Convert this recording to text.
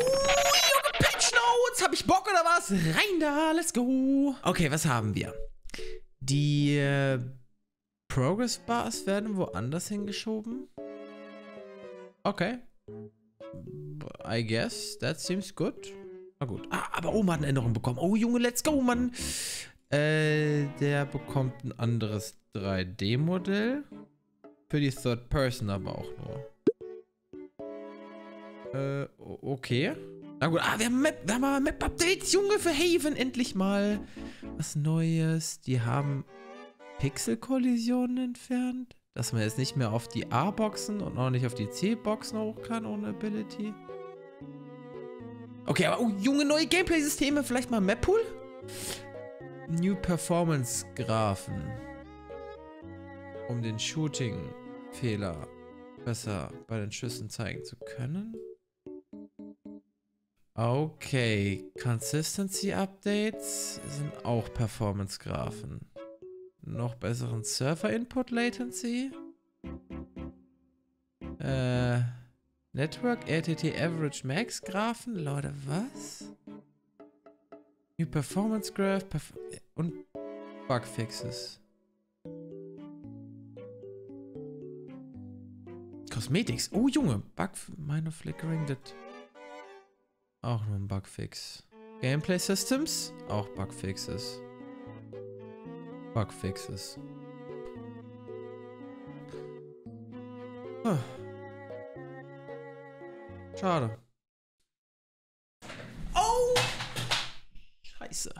Junge, Patch Notes! Hab ich Bock oder was? Rein da, let's go! Okay, was haben wir? Die äh, Progress Bars werden woanders hingeschoben. Okay. I guess, that seems good. Na gut. Ah, aber Oma hat eine Änderung bekommen. Oh, Junge, let's go, Mann. Äh, der bekommt ein anderes 3D-Modell. Für die Third Person aber auch nur. Äh, okay. Na gut, ah, wir haben, Map, wir haben aber Map-Updates, Junge, für Haven. Endlich mal was Neues. Die haben Pixel-Kollisionen entfernt. Dass man jetzt nicht mehr auf die A-Boxen und auch nicht auf die C-Boxen hoch kann ohne Ability. Okay, aber oh, junge neue Gameplay-Systeme. Vielleicht mal Map-Pool? New Performance-Graphen. Um den Shooting-Fehler besser bei den Schüssen zeigen zu können. Okay, Consistency Updates sind auch Performance-Graphen. Noch besseren Server-Input-Latency. Äh, Network RTT Average Max Graphen. Leute, was? New Performance Graph perf und Bugfixes. Cosmetics. Oh, Junge. Bug Minor Flickering. Das auch nur ein Bugfix. Gameplay Systems. Auch Bugfixes. Bugfixes. Huh. Schade. Oh! Scheiße.